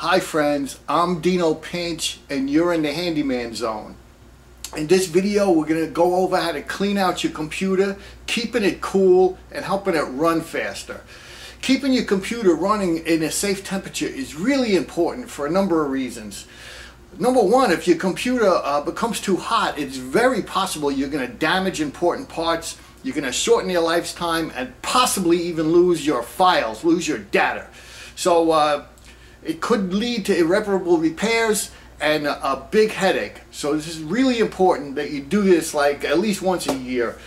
Hi friends, I'm Dino Pinch and you're in the handyman zone. In this video we're going to go over how to clean out your computer, keeping it cool and helping it run faster. Keeping your computer running in a safe temperature is really important for a number of reasons. Number one, if your computer uh, becomes too hot, it's very possible you're going to damage important parts, you're going to shorten your lifetime and possibly even lose your files, lose your data. So uh, it could lead to irreparable repairs and a, a big headache. So this is really important that you do this like at least once a year.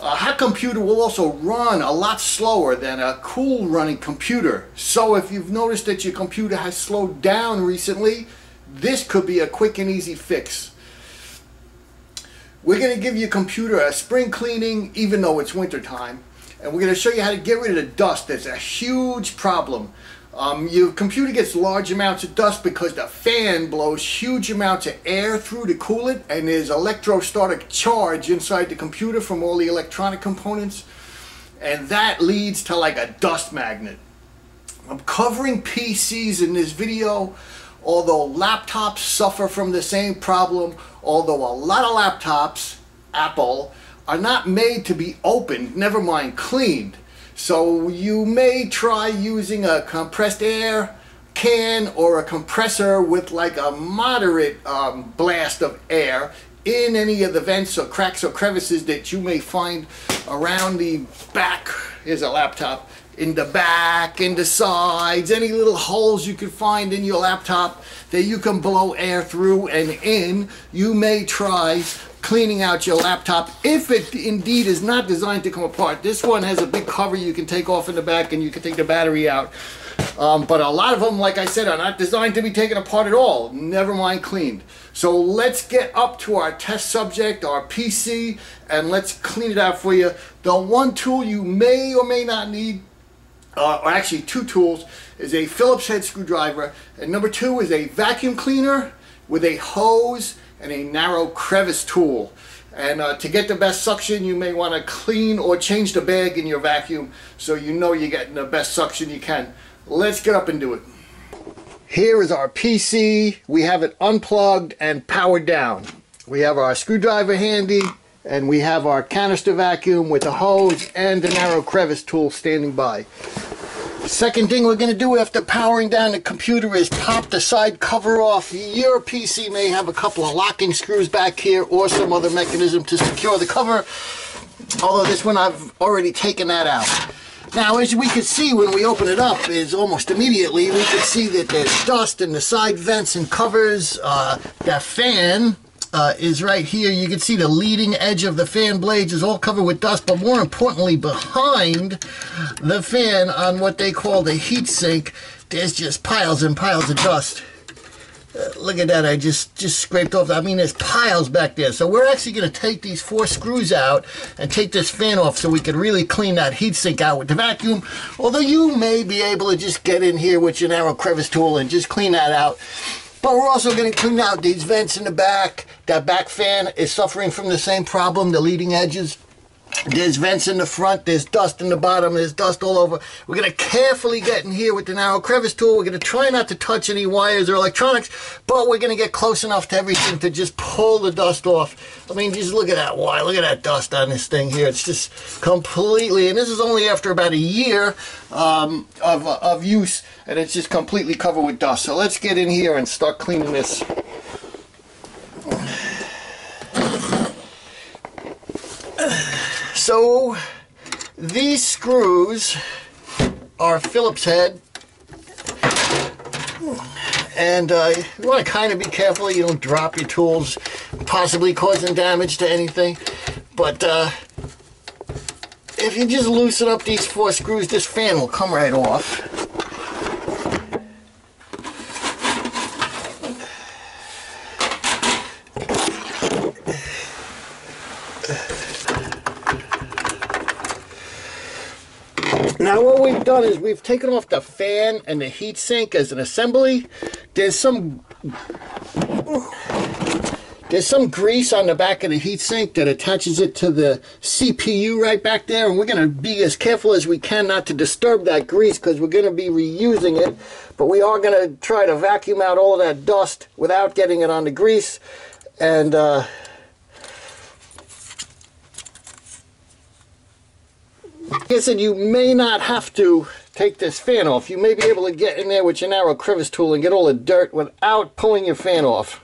A hot computer will also run a lot slower than a cool running computer. So if you've noticed that your computer has slowed down recently, this could be a quick and easy fix. We're going to give your computer a spring cleaning even though it's winter time. And we're going to show you how to get rid of the dust. That's a huge problem. Um, your computer gets large amounts of dust because the fan blows huge amounts of air through to cool it and there's electrostatic charge inside the computer from all the electronic components and that leads to like a dust magnet. I'm covering PCs in this video although laptops suffer from the same problem although a lot of laptops, Apple, are not made to be opened, never mind cleaned. So you may try using a compressed air can or a compressor with like a moderate um, blast of air in any of the vents or cracks or crevices that you may find around the back. Here's a laptop. In the back, in the sides, any little holes you could find in your laptop that you can blow air through and in, you may try cleaning out your laptop if it indeed is not designed to come apart. This one has a big cover you can take off in the back and you can take the battery out. Um, but a lot of them, like I said, are not designed to be taken apart at all, never mind cleaned. So let's get up to our test subject, our PC, and let's clean it out for you. The one tool you may or may not need, uh, or actually two tools, is a Phillips head screwdriver, and number two is a vacuum cleaner with a hose and a narrow crevice tool. And uh, to get the best suction, you may want to clean or change the bag in your vacuum so you know you're getting the best suction you can. Let's get up and do it. Here is our PC. We have it unplugged and powered down. We have our screwdriver handy and we have our canister vacuum with a hose and the narrow crevice tool standing by. Second thing we're going to do after powering down the computer is pop the side cover off. Your PC may have a couple of locking screws back here or some other mechanism to secure the cover. Although this one I've already taken that out. Now as we can see when we open it up is almost immediately we can see that there's dust in the side vents and covers. Uh, that fan uh, is right here. You can see the leading edge of the fan blades is all covered with dust, but more importantly, behind the fan on what they call the heat sink, there's just piles and piles of dust. Uh, look at that, I just, just scraped off. I mean, there's piles back there. So we're actually going to take these four screws out and take this fan off so we can really clean that heatsink out with the vacuum. Although you may be able to just get in here with your narrow crevice tool and just clean that out. But we're also going to clean out these vents in the back. That back fan is suffering from the same problem, the leading edges. There's vents in the front, there's dust in the bottom, there's dust all over. We're going to carefully get in here with the narrow crevice tool. We're going to try not to touch any wires or electronics, but we're going to get close enough to everything to just pull the dust off. I mean, just look at that wire. Look at that dust on this thing here. It's just completely, and this is only after about a year um, of, uh, of use, and it's just completely covered with dust. So let's get in here and start cleaning this. So these screws are Phillips head. And uh, you want to kind of be careful you don't drop your tools possibly causing damage to anything. But uh, if you just loosen up these four screws this fan will come right off Now what we've done is we've taken off the fan and the heat sink as an assembly. There's some There's some grease on the back of the heatsink that attaches it to the CPU right back there, and we're going to be as careful as we can not to disturb that grease because we're going to be reusing it. But we are going to try to vacuum out all of that dust without getting it on the grease. And uh, I said, you may not have to take this fan off. You may be able to get in there with your narrow crevice tool and get all the dirt without pulling your fan off.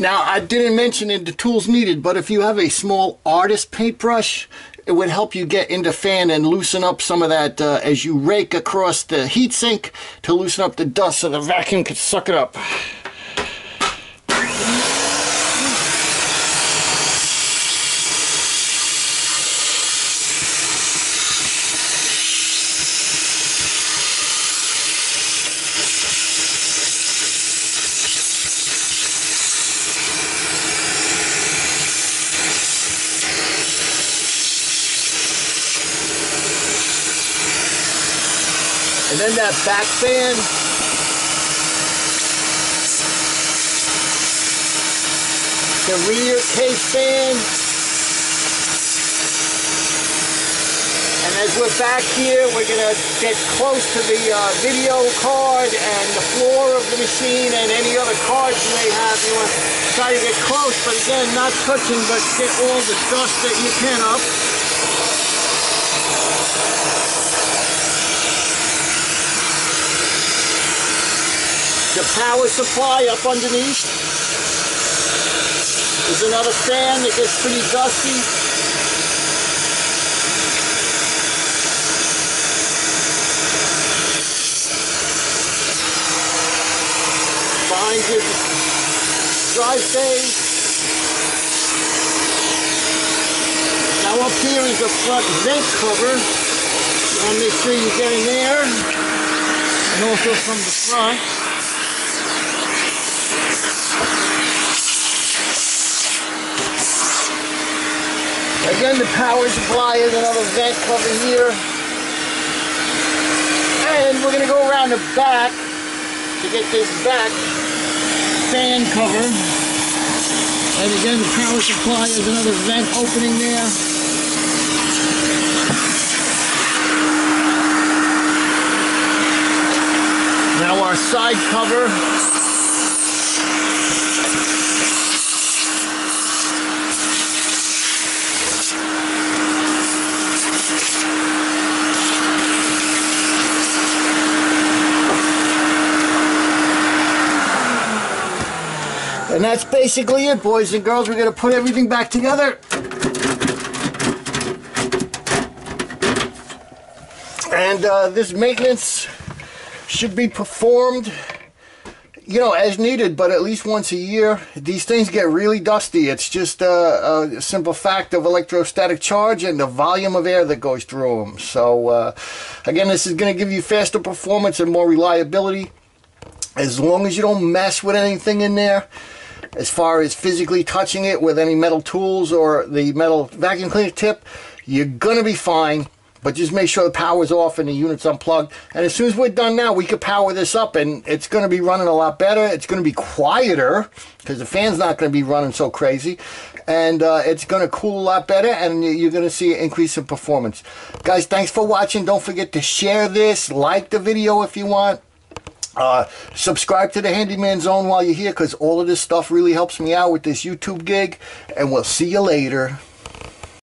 Now, I didn't mention it, the tools needed, but if you have a small artist paintbrush, it would help you get into fan and loosen up some of that uh, as you rake across the heatsink to loosen up the dust so the vacuum can suck it up. That back fan. The rear case fan. And as we're back here, we're going to get close to the uh, video card and the floor of the machine and any other cards you may have. You want to try to get close, but again, not touching, but get all the dust that you can up. The power supply up underneath. There's another fan that gets pretty dusty. Behind your drive bays. Now up here is the front vent cover. You want to make sure you get in there. And also from the front. Again, the power supply is another vent cover here. And we're going to go around the back to get this back fan cover. And again, the power supply is another vent opening there. Now our side cover And that's basically it, boys and girls. We're going to put everything back together. And uh, this maintenance should be performed, you know, as needed, but at least once a year. These things get really dusty. It's just a, a simple fact of electrostatic charge and the volume of air that goes through them. So, uh, again, this is going to give you faster performance and more reliability. As long as you don't mess with anything in there, as far as physically touching it with any metal tools or the metal vacuum cleaner tip, you're going to be fine. but just make sure the power's off and the unit's unplugged. And as soon as we're done now, we could power this up and it's going to be running a lot better. It's going to be quieter because the fan's not going to be running so crazy. And uh, it's going to cool a lot better and you're going to see an increase in performance. Guys, thanks for watching. Don't forget to share this, like the video if you want. Uh, subscribe to the Handyman Zone while you're here because all of this stuff really helps me out with this YouTube gig. And we'll see you later.